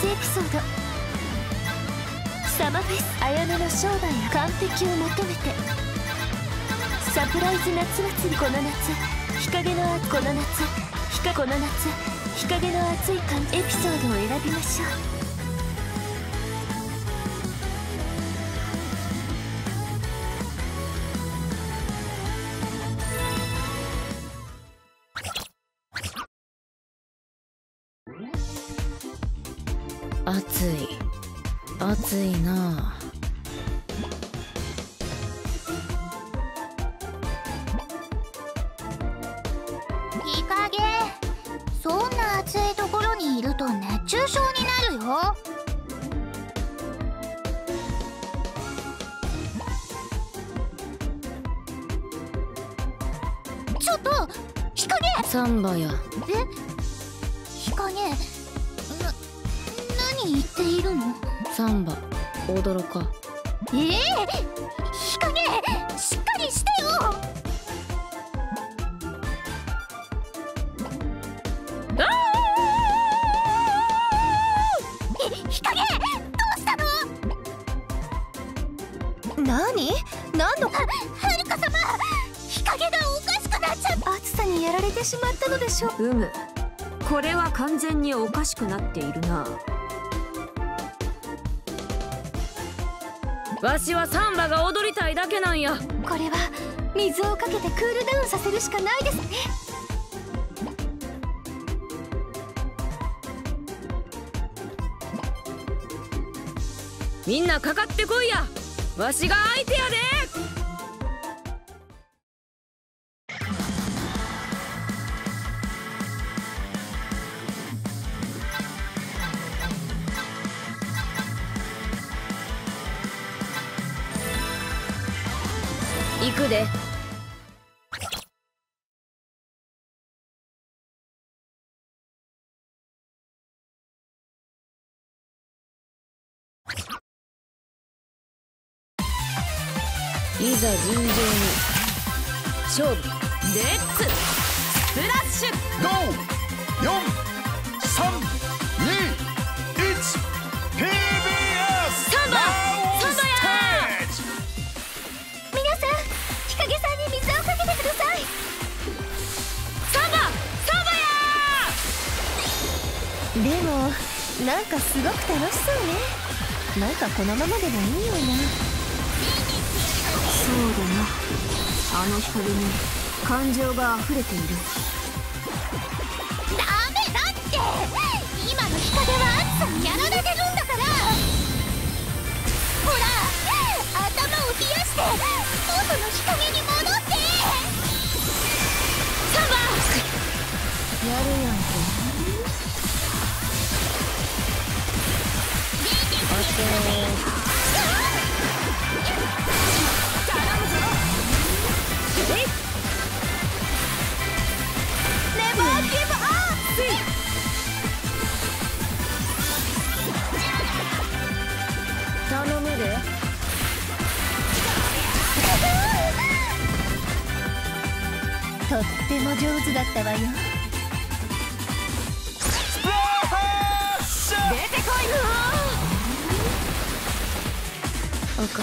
スエピソード。サマフェス綾音の商売や完璧を求めて。サプライズ夏祭りこの夏。日陰のあこの夏。日かこの夏。日陰の暑い感エピソードを選びましょう。暑い。暑いな。日陰そんな暑いところにいると熱中症になるよ。ちょっと日陰。サンバや。え？日陰言っているの？サンバ踊ろか。ええ？日陰しっかりしてよ。ひ日陰どうしたの？何？何の？ははるか様日陰がおかしくなっちゃった。暑さにやられてしまったのでしょう。うむ。これは完全におかしくなっているなわしはサンバが踊りたいだけなんや。これは水をかけてクールダウンさせるしかないですね。みんなかかってこいや。わしが相手やで行くで。いざ尋常に。勝負。レッツ。スプラッシュ。5 4 3でもなんかすごく楽しそうね。なんかこのままでもいいようなそうだな。あの日陰に感情が溢れている。ダメだって！今の日陰は暑さにやられてるんだから！ほら頭を冷やして元の日陰に戻とっても上手だったわよ。あか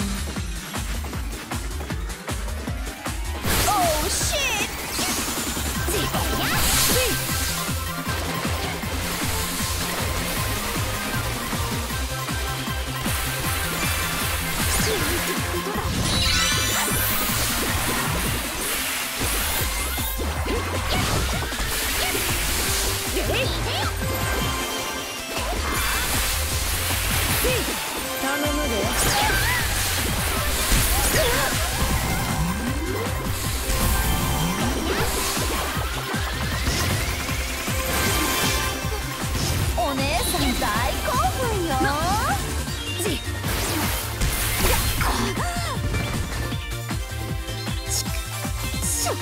しう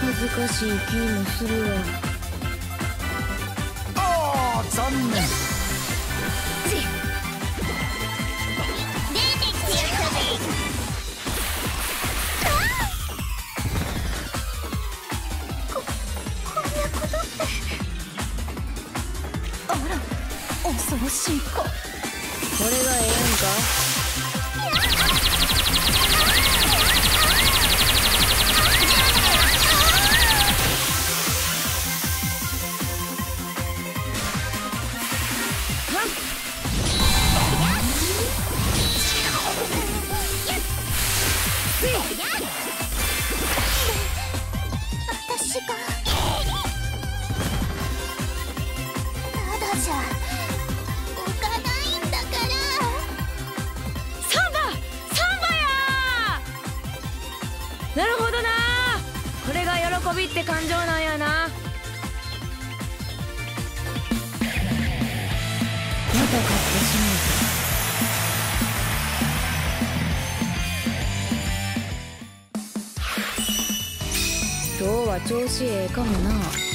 恥ずかしい気もするわ。あら恐ろしい子。これがええんか？じゃ浮かないんだから。サンバサンバやなるほどな。これが喜びって感情なんやな。また買ってしまう。今日は調子ええかもな